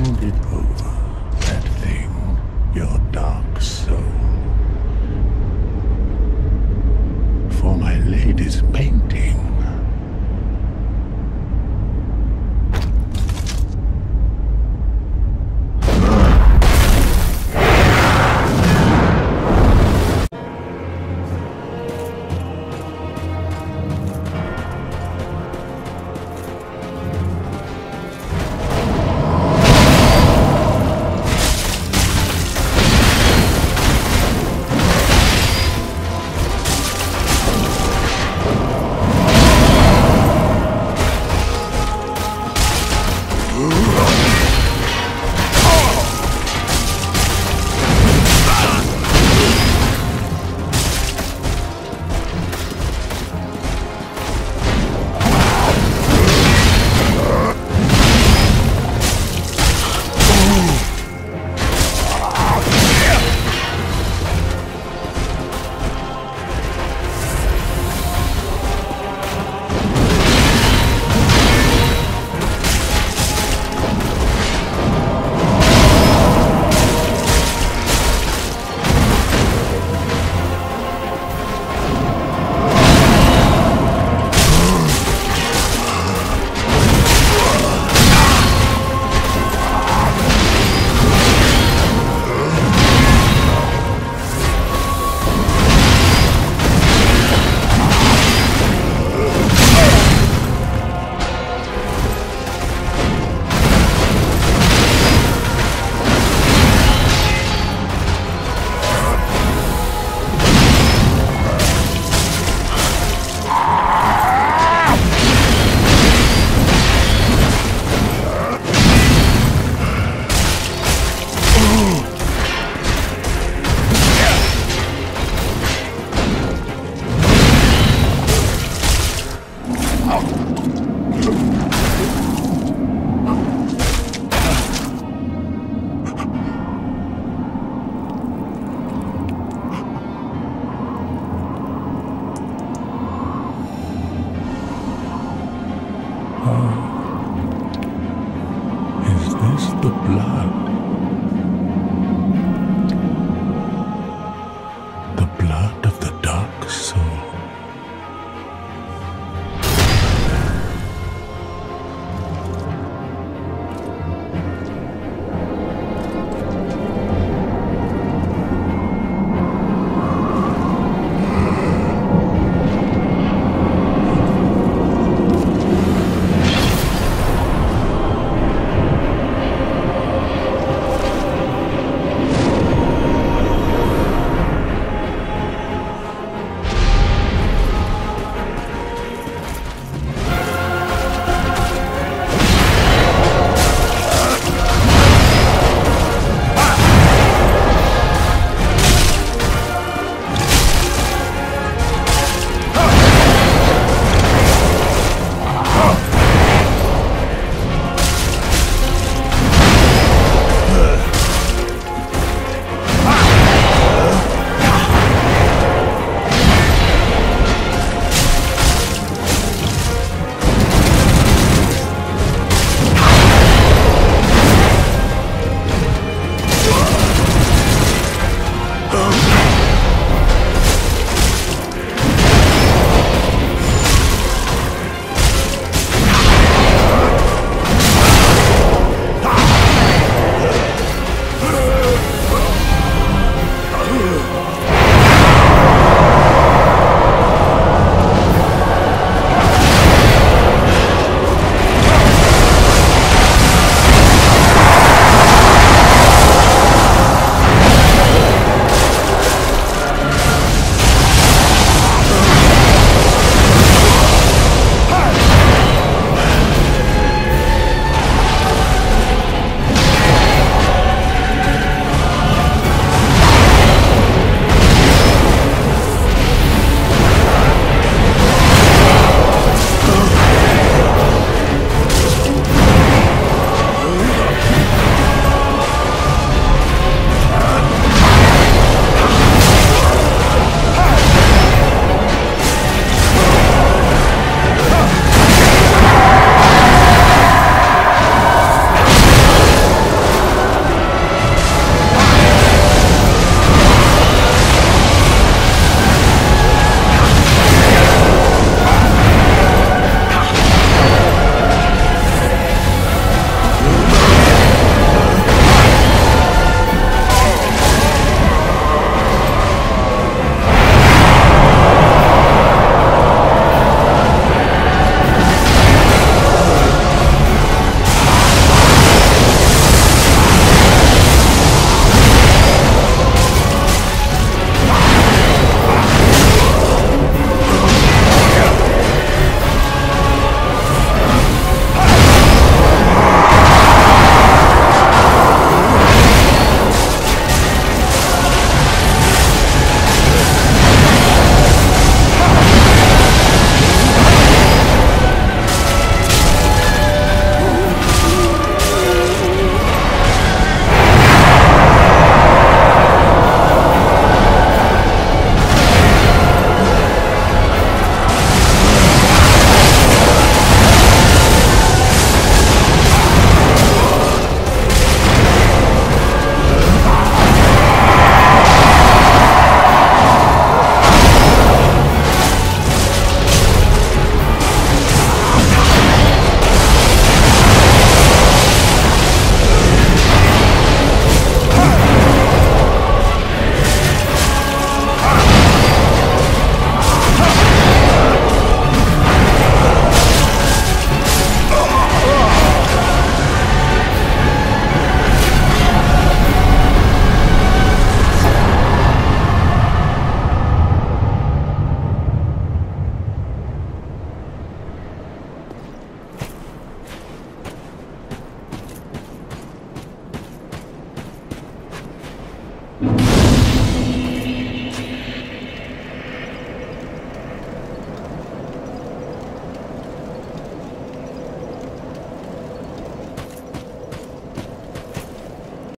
hand it over, that thing, your dark soul. For my lady's painting, Oh.